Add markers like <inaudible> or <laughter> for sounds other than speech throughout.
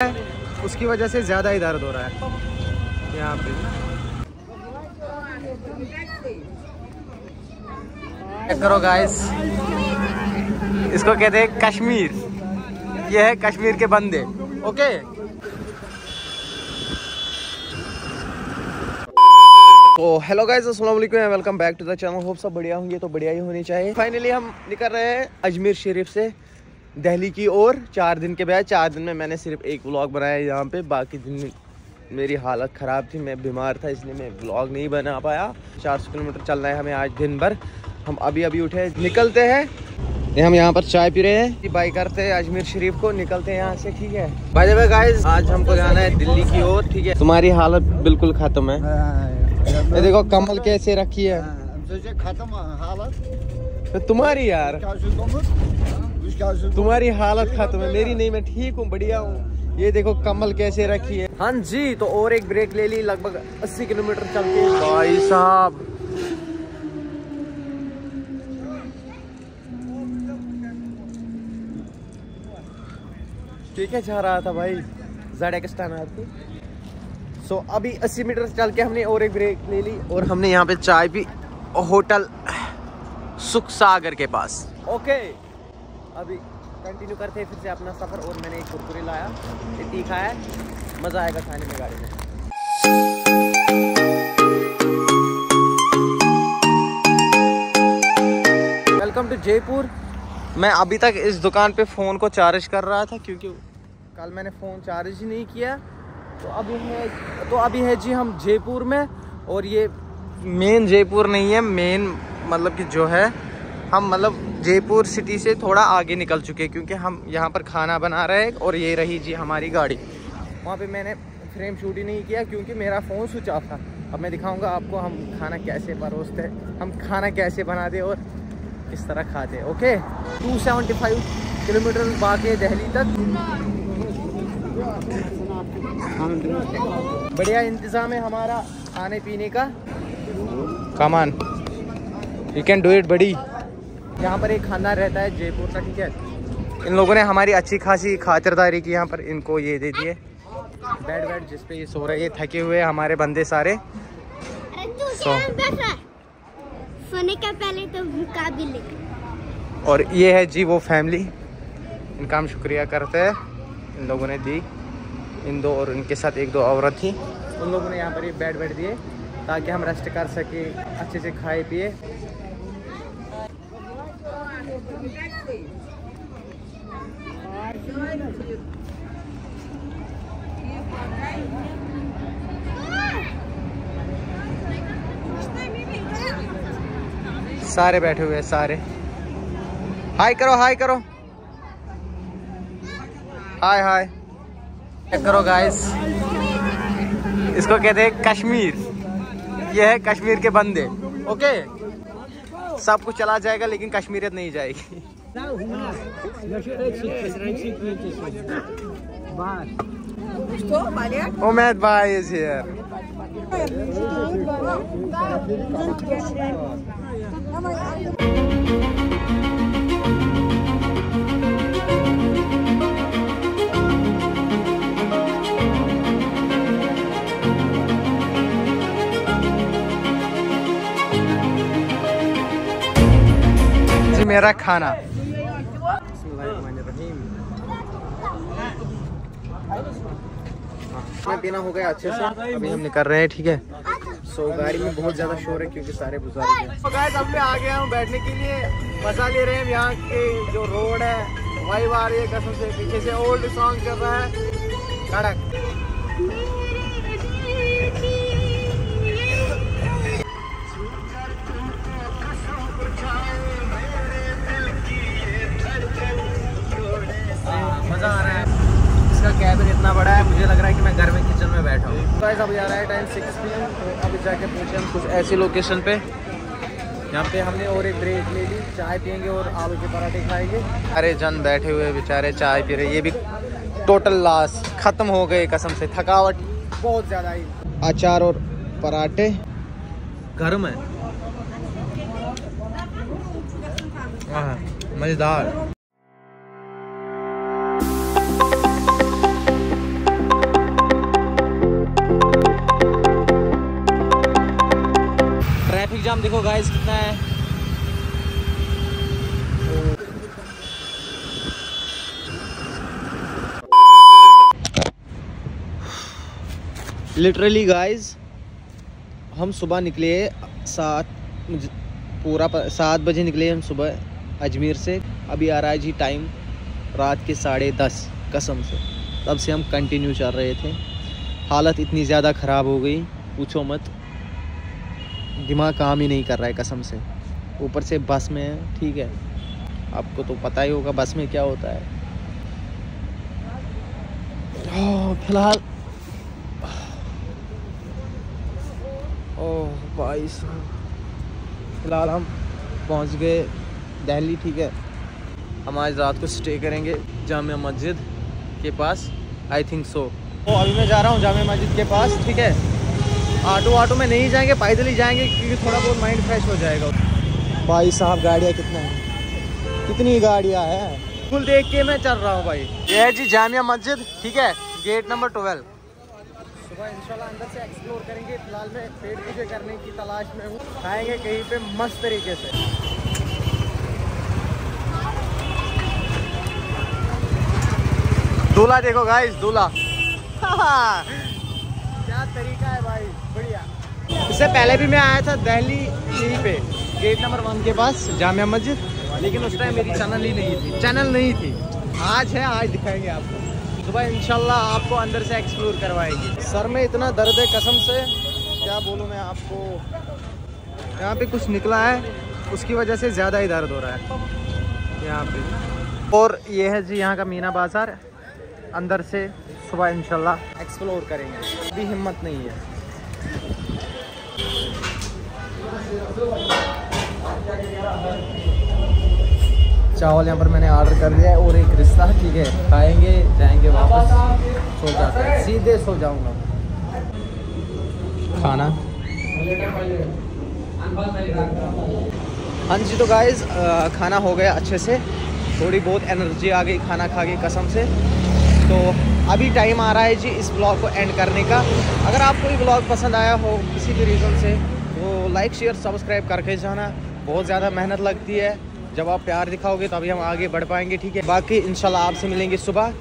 है उसकी वजह से ज़्यादा ही दर्द हो रहा है। यहाँ पे। करो गाइस इसको कहते हैं कश्मीर। ये है कश्मीर के बंदे। ओके तो हेलो गाइस अस्सलाम वालेकुम welcome back to the channel hope सब बढ़िया होंगे तो बढ़िया ही होनी चाहिए। फाइनली हम निकल रहे हैं अजमेर शरीफ से। दिल्ली की ओर चार दिन के बाद चार दिन में मैंने सिर्फ़ एक व्लॉग बनाया यहाँ पे बाकी दिन मेरी हालत ख़राब थी मैं बीमार था इसलिए मैं व्लॉग नहीं बना पाया। 400 किलोमीटर चलना है हमें आज दिन भर। हम अभी अभी उठे निकलते हैं। ये हम यहाँ पर चाय पी रहे हैं बाई करते हैं अजमेर शरीफ को निकलते हैं यहाँ से ठीक है? बाय द गाइस आज हमको जाना है दिल्ली की ओर ठीक है? तुम्हारी हालत बिल्कुल खत्म है। ये देखो कमल कैसे रखी है। खत्म हालत। तो तुम्हारी यार। तुम्हारी हालत खत्म है। मेरी नहीं मैं ठीक हूँ बढ़िया हूँ। ये देखो कमल कैसे रखी है। हाँ जी तो और एक ब्रेक ले ली लगभग 80 किलोमीटर चल के भाई साहब। ठीक है जा रहा था भाई जेड एक्सटान आपकी सो so, अभी 80 मीटर चल के हमने और एक ब्रेक ले ली और हमने यहाँ पे चाय पी होटल सुख सागर के पास। ओके। अभी कंटिन्यू करते हैं फिर से अपना सफ़र। और मैंने एक कुरकुरे लाया ये तीखा है। मज़ा आएगा खाने में गाड़ी में। Welcome to Jaipur. मैं अभी तक इस दुकान पे फ़ोन को चार्ज कर रहा था क्योंकि कल मैंने फ़ोन चार्ज ही नहीं किया। तो अभी है तो अभी है जी हम जयपुर में और ये मेन जयपुर नहीं है मेन मतलब कि जो है, हम मतलब जयपुर सिटी से थोड़ा आगे निकल चुके हैं, क्योंकि हम यहाँ पर खाना बना रहे हैं और ये रही जी हमारी गाड़ी। वहाँ पे मैंने फ्रेम शूट ही नहीं किया क्योंकि मेरा फ़ोन स्विच ऑफ़ था। अब मैं दिखाऊँगा आपको हम खाना कैसे परोसते हम खाना कैसे बनाते और किस तरह खाते हैं ओके 275 किलोमीटर बाकी है दिल्ली तक। बढ़िया इंतज़ाम है हमारा खाने पीने का। Come on you can do it बड़ी यहाँ पर एक खानदान रहता है जयपुर का ठीक है? इन लोगों ने हमारी अच्छी खासी खातिरदारी की यहाँ पर इनको ये दे दिए। बेड वेड जिस पे ये सो रहे ये थके हुए हमारे बंदे सारे। सो सोने का पहले तो मुकाबिले। और ये है जी वो फैमिली। इनका हम शुक्रिया करते हैं। इन लोगों ने दी। इन दो और इनके साथ एक दो औरत थी। उन लोगों ने यहाँ पर ये बेड वेड दिए ताकि हम रेस्ट कर सके अच्छे से खाए पिए। सारे बैठे हुए हैं, सारे। हाय करो हाय करो। हाय हाय चेक करो गाइस इसको कहते हैं कश्मीर। ये है कश्मीर के बंदे। ओके सब कुछ चला जाएगा लेकिन कश्मीरियत नहीं जाएगी Umed Bhai is here. जी मेरा खाना। खाना पीना हो गया अच्छे से। अभी हम निकल रहे हैं ठीक है? सो so, गाड़ी में बहुत ज़्यादा शोर है क्योंकि सारे बुज़ुर्ग हैं। तो गाइस अब मैं आ गया हूँ बैठने के लिए। मज़ा ले रहे हैं यहाँ के जो रोड है वही आ रही है कसम से। पीछे से ओल्ड सॉन्ग चल रहा है। कड़क। गाइस अब जा रहा है टाइम सिक्स पी एम तो अब जाके पहुँचे हम कुछ ऐसी लोकेशन पे। यहाँ पे हमने और एक ब्रेक ले ली चाय पियेंगे और आलू के पराठे खाएँगे। अरे जन बैठे हुए बेचारे चाय पी रहे ये भी टोटल लॉस खत्म हो गए कसम से थकावट बहुत ज़्यादा ही अचार और पराठे। गर्म है। हाँ मज़ेदार। ट्रैफ़िक जाम देखो गाइस कितना है। लिटरली गाइस हम सुबह निकले सात पूरा सात बजे निकले हम सुबह अजमेर से। अभी आ रहा है जी टाइम रात के साढ़े दस, कसम से। तब से हम कंटिन्यू चल रहे थे। हालत इतनी ज़्यादा ख़राब हो गई, पूछो मत। दिमाग काम ही नहीं कर रहा है कसम से। ऊपर से बस में, ठीक है। आपको तो पता ही होगा बस में क्या होता है। फ़िलहाल। ओह फ़िलहाल हम पहुँच गए दिल्ली, ठीक है। हम आज रात को स्टे करेंगे जामिया मस्जिद के पास आई थिंक सो तो अभी मैं जा रहा हूँ जामिया मस्जिद के पास, ठीक है। ऑटो ऑटो में नहीं जाएँगे पैदल ही जाएँगे क्योंकि थोड़ा बहुत माइंड फ्रेश हो जाएगा। भाई साहब गाड़ियाँ कितना है? कितनी गाड़ियाँ हैं? फुल देख के मैं चल रहा हूँ भाई। ये है जी जामिया मस्जिद ठीक है? गेट नंबर ट्वेल्व सुबह इंशाल्लाह अंदर से एक्सप्लोर करेंगे फ़िलहाल मैं पेड़ पूजे करने की तलाश में हूँ। खाएँगे कहीं पे मस्त तरीके से। दूल्हा देखो गाइस दूल्हा। <laughs> क्या तरीका है भाई? इससे पहले भी मैं आया था दिल्ली यहीं पे गेट नंबर वन के पास, जामिया मस्जिद। लेकिन उस टाइम मेरी चैनल ही नहीं थी। चैनल नहीं थी। आज है, आज दिखाएँगे आपको। सुबह इंशाल्लाह आपको अंदर से एक्सप्लोर करवाएँगे। सर में इतना दर्द है कसम से, क्या बोलूँ मैं आपको? यहाँ पे कुछ निकला है, उसकी वजह से ज़्यादा ही दर्द हो रहा है। यहाँ पे। और ये है जी यहाँ का मीना बाज़ार। अंदर से सुबह इंशाल्लाह एक्सप्लोर करेंगे। अभी हिम्मत नहीं है। चावल यहाँ पर मैंने ऑर्डर कर दिया है और एक रिश्ता, ठीक है, खाएँगे, जाएँगे वापस, सो जाते हैं, सीधे सो जाऊँगा। खाना? हाँ जी तो गाइज़ खाना हो गया अच्छे से, थोड़ी बहुत एनर्जी आ गई खाना खा के कसम से। तो अभी टाइम आ रहा है जी इस ब्लॉग को एंड करने का। अगर आपको ये ब्लॉग पसंद आया हो किसी भी रीज़न से तो लाइक शेयर सब्सक्राइब करके जाना। बहुत ज़्यादा मेहनत लगती है। जब आप प्यार दिखाओगे तभी हम आगे बढ़ पाएँगे, ठीक है? बाकी इंशाल्लाह आपसे मिलेंगे सुबह।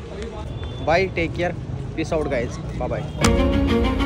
Bye take care peace out guys bye bye